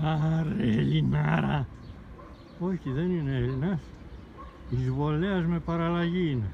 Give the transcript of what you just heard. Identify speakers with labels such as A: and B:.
A: Άρε Ελληνάρα. Όχι δεν είναι Έλληνας. Εισβολέας με παραλλαγή είναι.